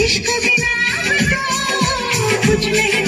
इश्क बिना तो कुछ नहीं